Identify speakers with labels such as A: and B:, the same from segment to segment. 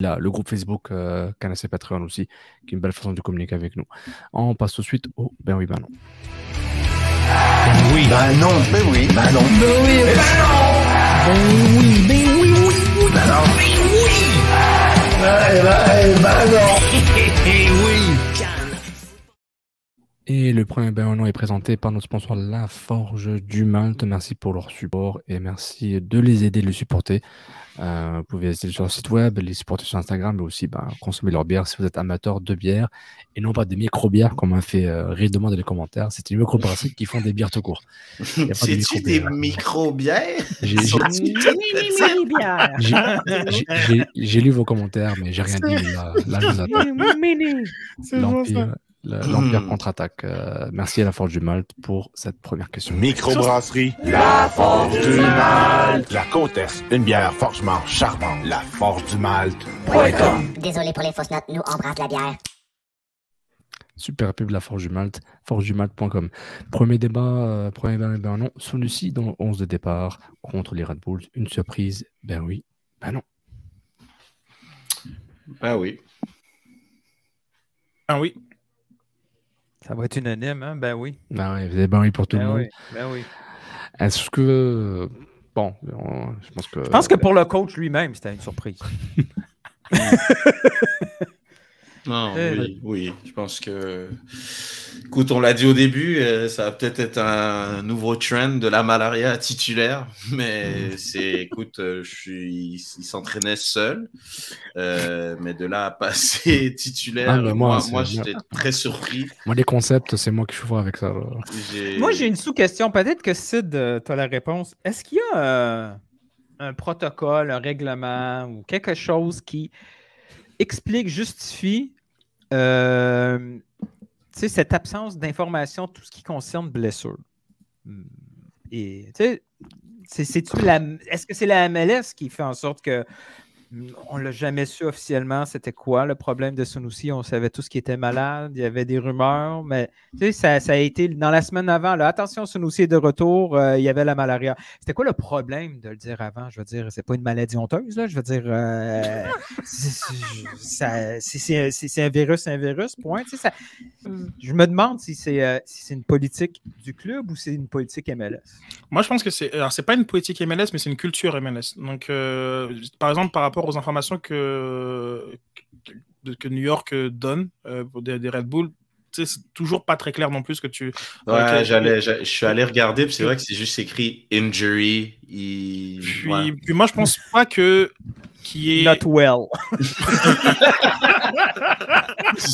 A: Là, le groupe Facebook euh, Canacé Patreon aussi, qui est une belle façon de communiquer avec nous. On passe tout de suite au Ben oui, ben non.
B: Ben oui. Ben non. Ben oui. Ben non. Ben oui. Ben non. Ben oui. Ben oui. Oui. oui. Ben non. Ben oui. Ben, ben, ben non. oui.
A: Et le premier non est présenté par notre sponsor La Forge du Malte. Merci pour leur support et merci de les aider, de les supporter. Euh, vous pouvez aller sur leur site web, les supporter sur Instagram, mais aussi ben, consommer leur bière si vous êtes amateur de bière et non pas des micro-bières comme a fait euh, Ré dans les commentaires. C'est une micro-brasserie qui font des bières tout court.
C: C'est-tu des micro-bières?
A: J'ai lu vos commentaires, mais j'ai rien dit. Là, là, L'Empire l'Empire hmm. contre-attaque. Euh, merci à la Forge du Malte pour cette première question.
B: Microbrasserie. La Forge du Malte. La Comtesse. Une bière forgement charmante. La Forge du Malte.
D: Désolé pour les fausses notes. Nous, on brasse la bière.
A: Super pub la Forge du Malte, forgedumalte.com. Premier débat, euh, premier débat, non. Sonusi dans le 11 de départ contre les Red Bulls. Une surprise, ben oui, ben non.
C: Ben oui.
E: Ben oui.
F: Ça va être unanime, hein? Ben oui.
A: Ben oui, vous avez ben oui pour tout
F: ben
A: le
F: oui. Ben oui.
A: Est-ce que. Bon, je pense que.
F: Je pense que pour le coach lui-même, c'était une surprise.
C: Non, euh, oui, oui, je pense que. Écoute, on l'a dit au début, euh, ça va peut-être être un nouveau trend de la malaria titulaire, mais c'est, écoute, euh, je suis, il s'entraînait seul, mais de là à passer titulaire, ah, moi, moi, j'étais très surpris.
A: Moi, les concepts, c'est moi qui suis fort avec ça.
F: Moi, j'ai une sous-question. Peut-être que Sid, tu as la réponse. Est-ce qu'il y a un protocole, un règlement ou quelque chose qui explique, justifie euh, cette absence d'information, tout ce qui concerne blessure. Et, est-ce que c'est la MLS qui fait en sorte que on ne l'a jamais su officiellement, c'était quoi le problème de Sunusi. On savait tous qu'il était malade, il y avait des rumeurs, mais ça, ça, a été dans la semaine avant. Là, attention, Sunusi est de retour, euh, il y avait la malaria. C'était quoi le problème de le dire avant? Je veux dire, c'est pas une maladie honteuse, là? Je veux dire, euh, c'est un virus, un virus, point. Ça, je me demande si c'est euh, si une politique du club ou c'est une politique MLS.
E: Moi, je pense que c'est. Alors, c'est pas une politique MLS, mais c'est une culture MLS. Donc, par exemple, par rapport aux informations que, que, New York donne euh, pour des, Red Bull, c'est toujours pas très clair non plus que tu.
C: Ouais, j'allais, je suis allé regarder, c'est vrai que c'est juste écrit injury.
E: Puis, puis, moi, je pense pas que qui est.
F: Not well.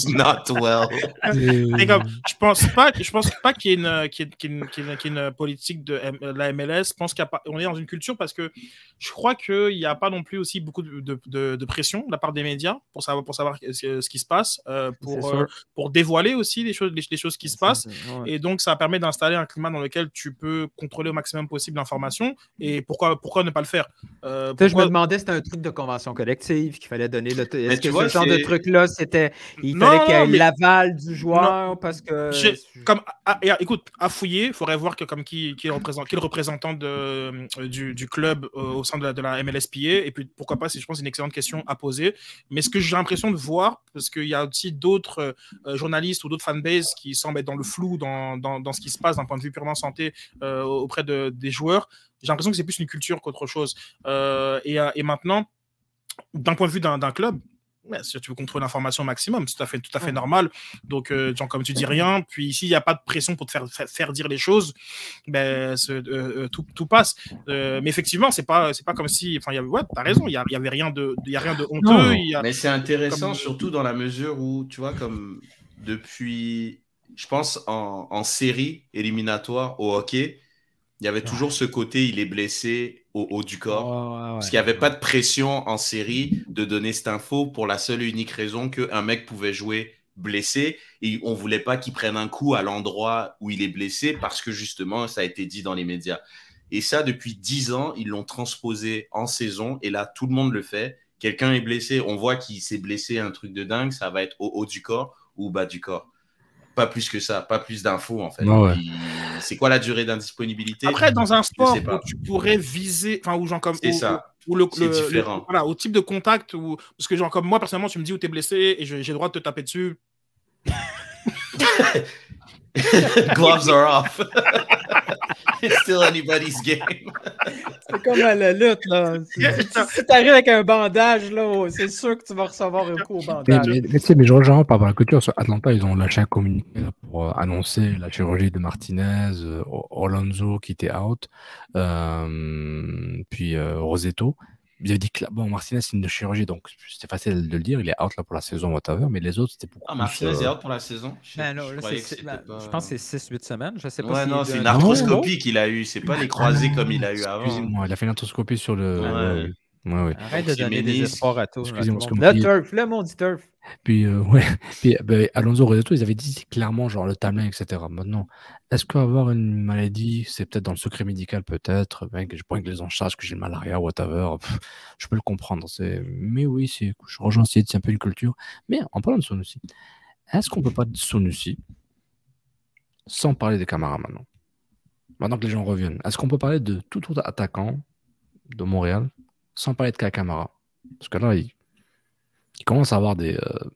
C: not well.
E: je pense pas, je pense pas qu'il y ait une, qu'il y ait, une, une, politique de la MLS. Je pense qu'on est dans une culture parce que je crois qu'il n'y a pas non plus aussi beaucoup de, de, de, pression de la part des médias pour savoir, pour savoir ce, qui se passe, euh, pour, euh, pour dévoiler aussi les choses, les, choses qui se passent. Et donc, ça permet d'installer un climat dans lequel tu peux contrôler au maximum possible l'information. Et pourquoi, pourquoi ne pas le faire?
F: Euh, Je me demandais, c'était un truc de convention collective qu'il fallait donner. Est-ce que ce genre de truc-là, c'était. Il fallait qu'il y ait l'aval du joueur parce que.
E: Comme, écoute, à fouiller, il faudrait voir que, comme qui, qui, est, représentant, qui est le représentant de, euh, du, du, club euh, au sein de la, de la, MLSPA. Et puis, pourquoi pas, c'est, je pense, une excellente question à poser. Mais ce que j'ai l'impression de voir, parce qu'il y a aussi d'autres euh, journalistes ou d'autres fanbases qui semblent être dans le flou dans, dans, dans, ce qui se passe d'un point de vue purement santé auprès de, des joueurs, j'ai l'impression que c'est plus une culture qu'autre chose. et, et maintenant, d'un point de vue d'un club, si tu veux contrôler l'information au maximum, c'est tout à fait, tout à fait normal. Donc, euh, comme tu dis rien, puis s'il n'y a pas de pression pour te faire, faire, dire les choses, ben, euh, euh, tout, tout, passe. mais effectivement, c'est pas, c'est pas comme si, enfin, ouais, t'as raison, il y, avait rien de, y a rien de honteux.
C: Mais c'est intéressant, surtout dans la mesure où, tu vois, comme depuis, je pense, en, en série éliminatoire au hockey, il y avait toujours ce côté, il est blessé au haut du corps. parce qu'il n'y avait pas de pression en série de donner cette info pour la seule et unique raison qu'un mec pouvait jouer blessé et on voulait pas qu'il prenne un coup à l'endroit où il est blessé parce que justement, ça a été dit dans les médias. Et ça, depuis dix ans, ils l'ont transposé en saison et là, tout le monde le fait. Quelqu'un est blessé, on voit qu'il s'est blessé un truc de dingue, ça va être au haut du corps ou au bas du corps pas plus que ça, pas plus d'infos en fait. C'est quoi la durée d'indisponibilité?
E: Après, dans un sport où tu pourrais viser, enfin, où genre comme.
C: C'est ça.
E: ou le,
C: C'est
E: le- le-
C: différent.
E: voilà, au type de contact où parce que genre comme moi personnellement tu me dis où t'es blessé et je- j'ai le droit de te taper dessus
C: Gloves are off. It's still anybody's game.
F: C'est comme à la lutte, là. Si, t'arrives avec un bandage, là, oh, c'est sûr que tu vas recevoir un coup au
A: Mais,
F: bandage.
A: mais, mais, tu sais, mais je rejoins par rapport à la culture. Sur Atlanta, ils ont lâché un communiqué pour euh, annoncer la chirurgie de Martinez, euh, Alonso qui était out, euh, puis euh, Rosetto. Ils avaient dit que là, bon, Martinez, c'est une chirurgie, donc c'était facile de le dire. Il est out là pour la saison, whatever, mais les autres, c'était beaucoup
C: Ah, Martinez
A: euh,
C: est out pour la saison? Je,
F: non,
C: je
F: là,
C: croyais
F: c'est-
C: que
F: c'est-
C: c'était pas-
F: Je pense que c'est 6-8 semaines. Je sais pas
C: Ouais,
F: si
C: non, c'est une
F: Ah,
C: arthroscopie qu'il a eu. C'est pas les croisés comme il a eu avant.
A: Excusez-moi, il a fait une arthroscopie sur le.
C: Ouais.
A: ouais.
F: Arrête
C: Donc,
F: de donner des espoirs à tous.
A: excusez-moi,
F: le monde.
A: que
F: Le
A: mon-
F: turf,
A: Puis, euh, ouais. Puis ben, Alonso Rosetto, ils avaient dit clairement, genre, le timeline, etc. Maintenant, est-ce qu'avoir une maladie, c'est peut-être dans le secret médical, peut-être, que je prends que les en charge, que j'ai le malaria, whatever, pff, je peux le comprendre. Mais oui, c'est... je rejoins c'est un peu une culture. Mais en parlant de Sonoussi, est-ce qu'on peut pas de Sonoussi sans parler des camarades maintenant? Maintenant que les gens reviennent, est-ce qu'on peut parler de tout autre attaquant de Montréal sans parler de Kakamara Parce que là, il, il commence à avoir des. euh,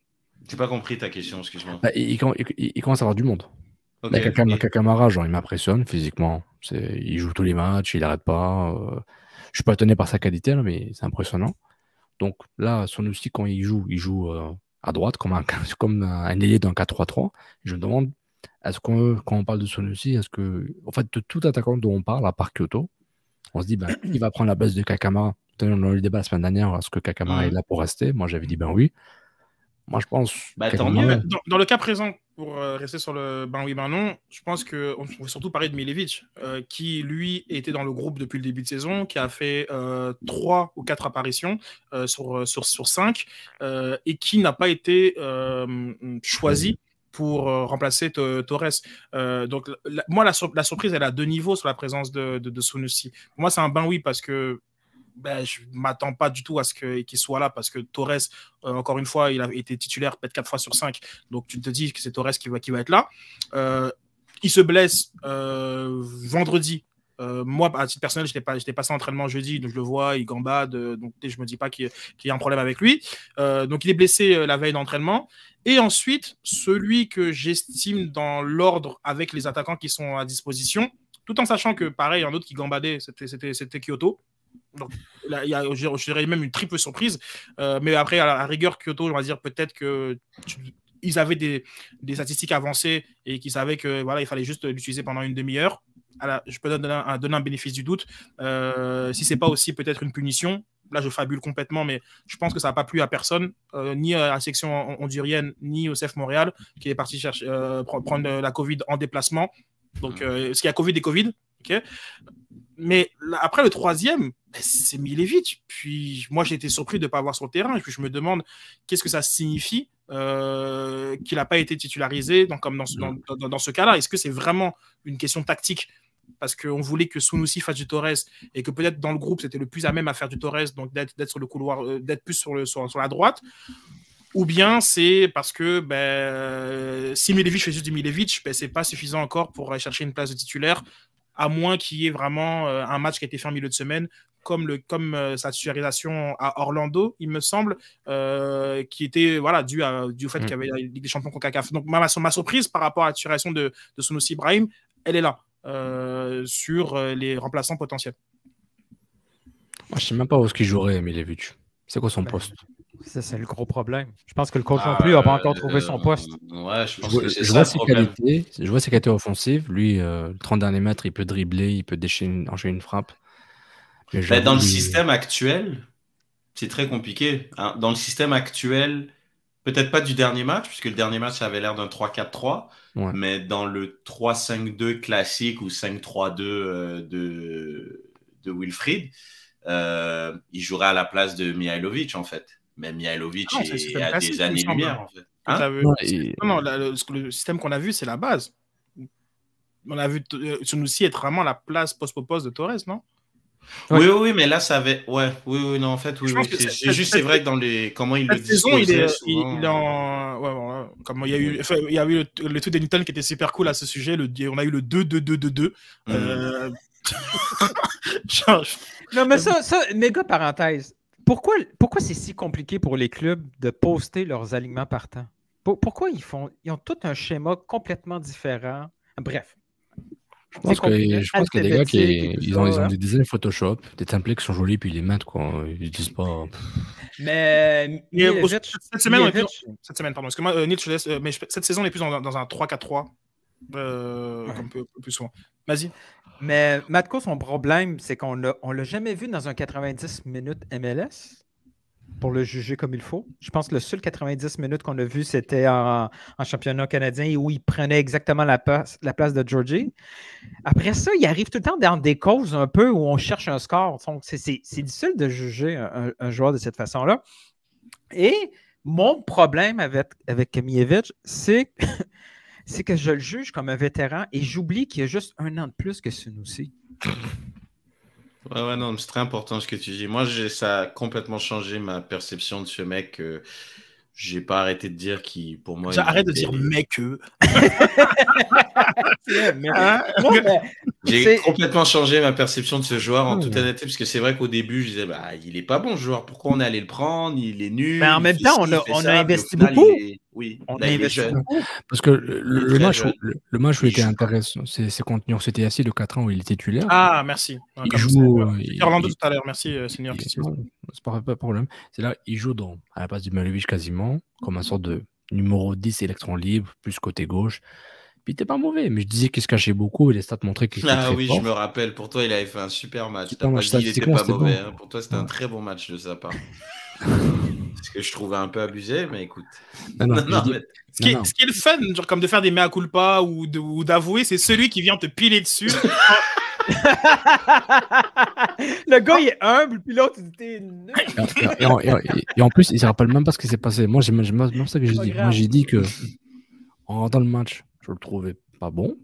C: J'ai pas compris ta question, excuse-moi.
A: bah, il, il comm- il- il commence à avoir du monde.
C: Ok.
A: Là, Kakam-
C: Et-
A: Kakamara, genre, il m'impressionne physiquement. C'est, il joue tous les matchs, il n'arrête pas. euh, je suis pas étonné par sa qualité, là, mais c'est impressionnant. Donc là, son outil, quand il joue, il joue euh, à droite, comme un, comme un ailier d'un 4-3-3. Je me demande, est-ce qu'on, quand on parle de son outil, est-ce que, en fait, de tout attaquant dont on parle, à part Kyoto, on se dit, ben, il va prendre la place de Kakamara. On a eu le débat la semaine dernière, est-ce que Kakamara
C: Mhm.
A: est là pour rester? Moi, j'avais dit, ben oui. Moi, je pense.
C: Bah, tant mieux.
E: Dans, dans le cas présent, pour euh, rester sur le ben oui, ben non, je pense qu'on faut surtout parler de Milevic, euh, qui lui était dans le groupe depuis le début de saison, qui a fait euh, trois ou quatre apparitions euh, sur, sur, sur cinq, et qui n'a pas été choisi pour remplacer To- Torres. Euh, donc, la- moi, la, sur- la surprise, elle a deux niveaux sur la présence de, de, de Sunusi. Pour moi, c'est un ben oui parce que ben, je m'attends pas du tout à ce qu'il soit là parce que Torres, euh, encore une fois, il a été titulaire peut-être quatre fois sur cinq. Donc tu te dis que c'est Torres qui va, qui va être là. Euh, il se blesse euh, vendredi. Moi, à titre personnel, j'étais pas, j'étais passé en entraînement jeudi, donc je le vois, il gambade, donc je me dis pas qu'il y, a un problème avec lui. Donc il est blessé la veille d'entraînement. Et ensuite, celui que j'estime dans l'ordre avec les attaquants qui sont à disposition, tout en sachant que pareil, un autre qui gambadait, c'était Kyoto. Donc là, y a, je je dirais même une triple surprise. Euh, mais après, à la, à la rigueur, Kyoto, on va dire peut-être que tu- ils avaient des, des statistiques avancées et qu'ils savaient que voilà, il fallait juste l'utiliser pendant une demi-heure. Je peux donner un, donner un bénéfice du doute. Euh, si c'est pas aussi peut-être une punition, là je fabule complètement, mais je pense que ça n'a pas plu à personne, euh, ni à la section hon- hondurienne, ni au CF Montréal, qui est parti chercher, euh, pre- prendre la Covid en déplacement. Donc, euh, parce qu'il y a Covid et Covid. ok mais là, après le troisième, ben, c'est Milevic. Puis moi, j'ai été surpris de ne pas avoir sur le terrain. Et puis je me demande qu'est-ce que ça signifie euh, qu'il n'a pas été titularisé donc, comme dans, ce- dans, dans- dans cas-là? Est-ce que c'est vraiment une question tactique? Parce qu'on voulait que Sunusi fasse du Torres et que peut-être dans le groupe, c'était le plus à même à faire du Torres, donc d'être sur le couloir, euh, d'être plus sur, la droite. Ou bien c'est parce que ben, si Milevic fait juste du Milevic, ben, c'est pas suffisant encore pour chercher une place de titulaire, à moins qu'il y ait vraiment euh, un match qui a été fait en milieu de semaine, comme, le, comme euh, sa titularisation à Orlando, il me semble, euh, qui était voilà, dû, à, dû au fait
A: Mm.
E: qu'il y avait la Ligue des Champions CONCACAF. Donc ma, ma, ma surprise par rapport à la titularisation de, de Sunusi Ibrahim, elle est là, euh, sur euh, les remplaçants potentiels.
A: Moi, je sais même pas où est-ce qu'il jouerait, Milevic. C'est quoi son poste?
F: Ça, c'est le gros problème. Je pense que le coach non
C: Ah,
F: plus n'a pas encore
C: euh,
F: trouvé son poste.
C: Ouais, je
A: Je
C: pense
A: vois,
C: que c'est
A: je
C: ça
A: vois
C: le
A: ses qualités, je vois ses qualités offensives. Lui, euh, le 30 derniers mètres, il peut dribbler, il peut déchaîner, enchaîner une frappe. Mais
C: Ben, dans le système actuel, c'est très compliqué. hein. Dans le système actuel, peut-être pas du dernier match, puisque le dernier match ça avait l'air d'un 3-4-3,
A: Ouais.
C: mais dans le 3-5-2 classique ou 5-3-2 euh, de, de Wilfried, euh, il jouerait à la place de Mihailovic, en fait. Mais Mihailovic
E: Ah,
C: est à des années-lumière, en fait. Hein?
A: et-
E: Non, non, la- le, le système qu'on a vu, c'est la base. On a vu euh, Sunusi être vraiment la place post-post de Torres, non?
C: Oui, oui, oui, mais là, ça avait. Ouais, oui, oui, non, en fait, oui, C'est juste, c'est vrai que dans les. Comment il le
E: Cette saison, il est,
C: souvent,
E: il est en. Ouais, ouais, ouais. Comme il y a eu, enfin, il y a eu le, le truc d'Ennington qui était super cool à ce sujet. Le, on a eu le 2-2-2-2-2.
C: Mm.
E: Euh,
F: non, mais ça, ça, méga parenthèse. Pourquoi, pourquoi c'est si compliqué pour les clubs de poster leurs alignements partants? pourquoi ils font. Ils ont tout un schéma complètement différent? Bref.
A: Je pense, que, je pense qu'il y a des gars qui ils ont, ils ont des designs Photoshop, des templates qui sont jolis, puis ils les mettent, quoi. Ils disent pas.
F: Mais.
E: cette, semaine, on est plus, cette semaine, pardon. Excuse-moi, euh, je laisse. Euh, mais cette saison, on est plus dans, dans un 3-4-3. Euh, comme peu, plus souvent. Vas-y.
F: Mais Matko, son problème, c'est qu'on ne l'a jamais vu dans un 90 minutes MLS pour le juger comme il faut. Je pense que le seul 90 minutes qu'on a vu, c'était en, championnat canadien où il prenait exactement la place, la place de Georgie. Après ça, il arrive tout le temps dans des causes un peu où on cherche un score. C'est difficile de juger un, joueur de cette façon-là. Et mon problème avec, avec c'est c'est que je le juge comme un vétéran et j'oublie qu'il y a juste un an de plus que Sunusi.
C: Ouais, ouais, non, c'est très important ce que tu dis. Moi, ça a complètement changé ma perception de ce mec. Euh, j'ai pas arrêté de dire qu'il, pour moi.
E: Arrête de dire mec. Euh.
C: J'ai complètement changé ma perception de ce joueur en toute honnêteté, parce que c'est vrai qu'au début, je disais, bah, il est pas bon ce joueur. Pourquoi on est allé le prendre? Il est nul.
F: Mais en même temps, on a, on a investi beaucoup.
C: Oui, on a investi beaucoup.
A: Parce que le, match, où, le, match où il était intéressant, c'est contre New C'était assis le 4 ans où il est titulaire.
E: Ah, merci.
A: Il joue.
E: Orlando tout à l'heure. Merci, euh, Seigneur.
A: C'est pas, pas problème. C'est là, il joue dans, à la place du Malovic quasiment, comme un sorte de numéro 10 électron libre, plus côté gauche. Puis il était pas mauvais, mais je disais qu'il se cachait beaucoup et les stats montraient qu'il était
C: Ah oui, je me rappelle. Pour toi, il avait fait un super match. Pas dit il était pas mauvais. Hein. Pour toi, c'était un très bon match de sa part. ce que je trouvais un peu abusé, mais écoute.
E: ce, qui est, ce, qui est, le fun, genre comme de faire des mea culpa ou d'avouer, c'est celui qui vient te piler dessus.
F: le gars, il est humble, puis l'autre, il était.
A: Et, et, en plus, il se rappelle même pas ce qui s'est passé. Moi, j'ai même ça que j'ai dit. Moi, j'ai dit que en rentrant le match, je le trouvais pas bon.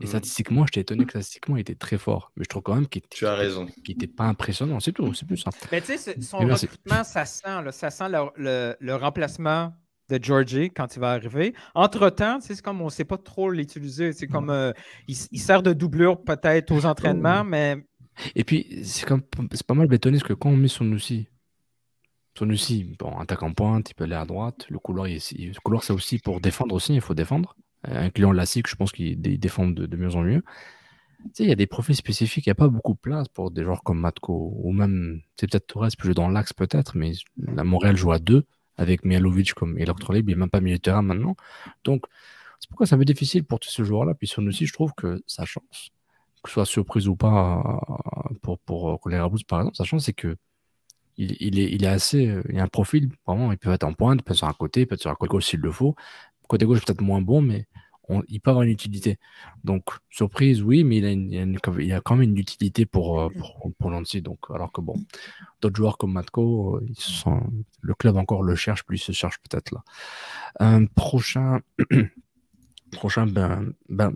A: Et mm. statistiquement, j'étais étonné que statistiquement, il était très fort. Mais je trouve quand même qu'il
C: tu as raison.
A: n'était pas impressionnant. C'est tout, c'est plus ça.
F: Mais tu sais, son recrutement, ça sent, ça sent le, le, remplacement de Georgie quand il va arriver. Entre-temps, c'est comme on ne sait pas trop l'utiliser. C'est comme euh, il, sert de doublure peut-être aux entraînements, mais.
A: Et puis, c'est pas mal bétonné parce que quand on met son outil, son outil, bon, attaque en pointe, il peut aller à droite. Le couloir, le couloir c'est aussi pour défendre aussi, il faut défendre. Un client classique, je pense qu'il défend de, mieux en mieux. Tu sais, il y a des profils spécifiques, il n'y a pas beaucoup de place pour des joueurs comme Matko, ou même, c'est peut-être Torres plus dans l'axe peut-être, mais la Montréal joue à deux, avec Mialovic comme électrolibre, il a même pas milieu de terrain maintenant. Donc, c'est pourquoi c'est un peu difficile pour tous ces joueurs-là. Puis sur aussi, je trouve que sa chance, que ce soit surprise ou pas pour, pour les Rabous, par exemple, sa chance, c'est que il, est, il est assez. Il a un profil, vraiment, il peut être en pointe, il peut être sur un côté, il peut être sur un côté s'il le faut. Côté gauche, peut-être moins bon, mais il peut avoir une utilité. Donc, surprise, oui, mais il a, il a, quand même une utilité pour, euh, pour, pour. Donc, alors que bon, d'autres joueurs comme Matko, euh, ils le club encore le cherche, plus il se cherche peut-être là. Un prochain, prochain ben, ben,